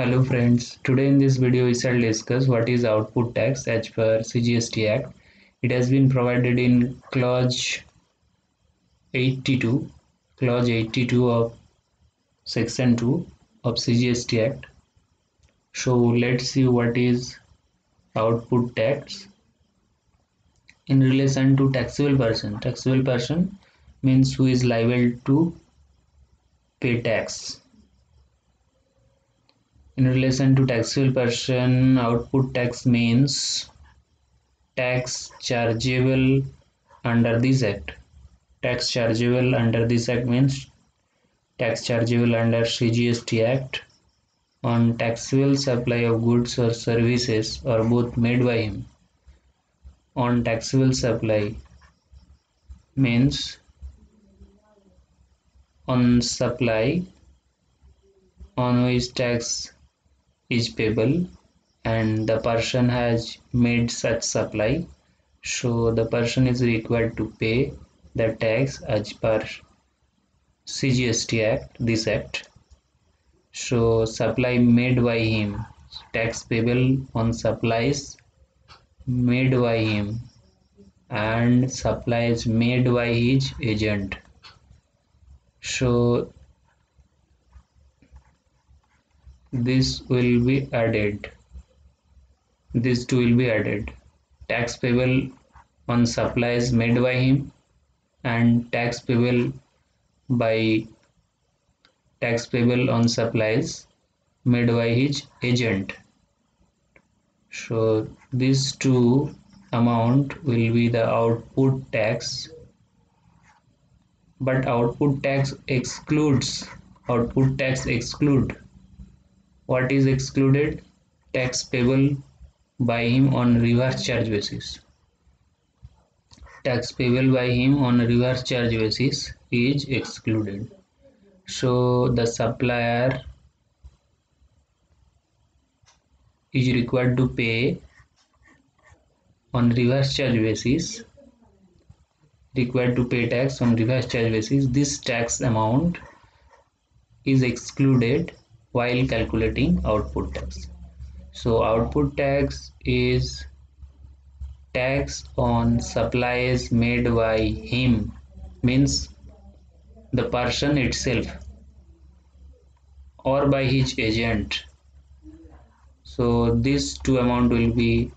Hello friends, today in this video we shall discuss what is output tax as per CGST Act. It has been provided in clause 82, clause 82 of section 2 of CGST Act. So let's see what is output tax in relation to taxable person. Taxable person means who is liable to pay tax in relation to taxable person output tax means tax chargeable under this act. Tax chargeable under this act means tax chargeable under CGST act on taxable supply of goods or services or both made by him. On taxable supply means on supply on which tax is payable and the person has made such supply. So the person is required to pay the tax as per CGST Act this act. So supply made by him tax payable on supplies made by him and supplies made by his agent. So this will be added. These two will be added. Tax payable on supplies made by him and tax payable by tax payable on supplies made by his agent. So these two amount will be the output tax. But output tax excludes output tax exclude what is excluded? Tax payable by him on reverse charge basis. Tax payable by him on reverse charge basis is excluded. So the supplier is required to pay on reverse charge basis required to pay tax on reverse charge basis. This tax amount is excluded while calculating output tax. So output tax is tax on supplies made by him means the person itself or by his agent so these two amount will be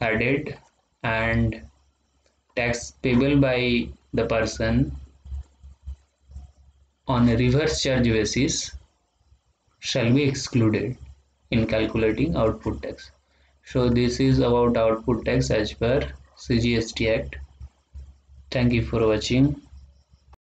added and tax payable by the person on a reverse charge basis shall be excluded in calculating output tax. So this is about output tax as per CGST Act. Thank you for watching.